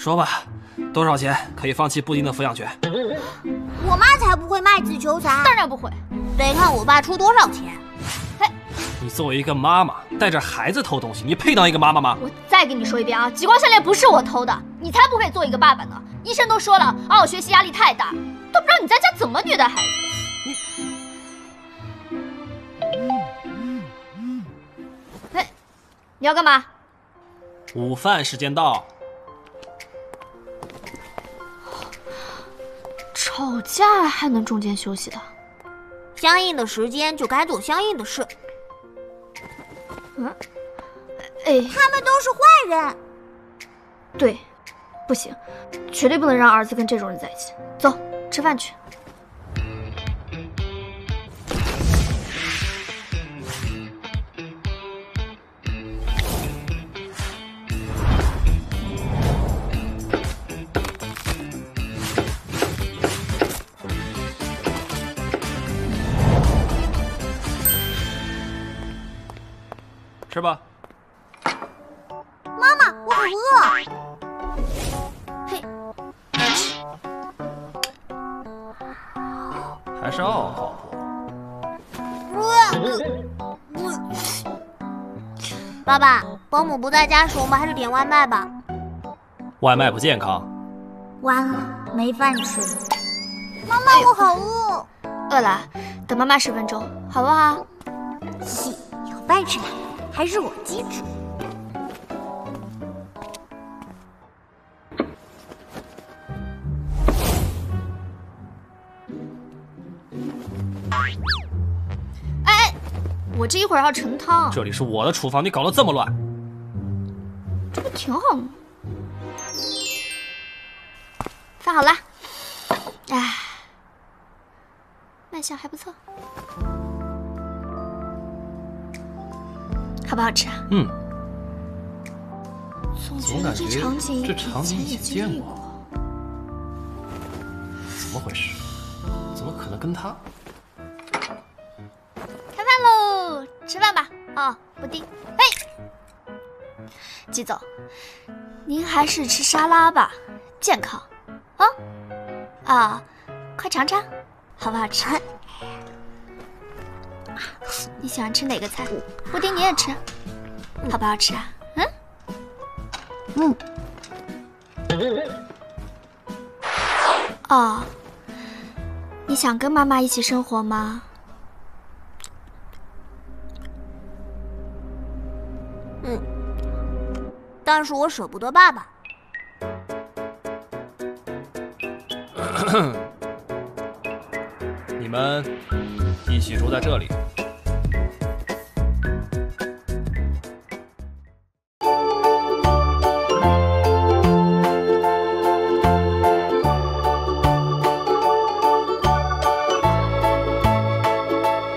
说吧，多少钱可以放弃布丁的抚养权？我妈才不会卖子求财，当然不会，得看我爸出多少钱。嘿你作为一个妈妈，带着孩子偷东西，你配当一个妈妈吗？我再跟你说一遍啊，极光项链不是我偷的，你才不配做一个爸爸呢。医生都说了，熬学习压力太大，都不知道你在家怎么虐待孩子。你，哎，你要干嘛？午饭时间到。吵架还能中间休息的？相应的时间就该做相应的事。嗯，哎，他们都是坏人。对，不行，绝对不能让儿子跟这种人在一起。走，吃饭去。吃吧。妈妈，我好饿。嘿，还是傲好 爸爸，保姆不在家时，我们还是点外卖吧。外卖不健康。完了，没饭吃。妈妈，我好饿。饿了，等妈妈十分钟，好不好？嘻，有饭吃了。还是我机智。哎，我这一会儿要盛汤。这里是我的厨房，你搞得这么乱，这不挺好吗？饭好了，哎，卖相还不错。好不好吃啊？嗯。总感觉这场景这场景以前见过，怎么回事？怎么可能跟他？开饭喽！吃饭吧。哦，布丁。嘿，季总，您还是吃沙拉吧，健康。啊啊，快尝尝，好不好吃？你喜欢吃哪个菜？布丁你也吃，好不好吃啊？嗯。嗯。哦，你想跟妈妈一起生活吗？嗯。但是我舍不得爸爸。你们一起住在这里。